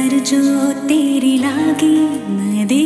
नज़र जो तेरी लागी मैं दे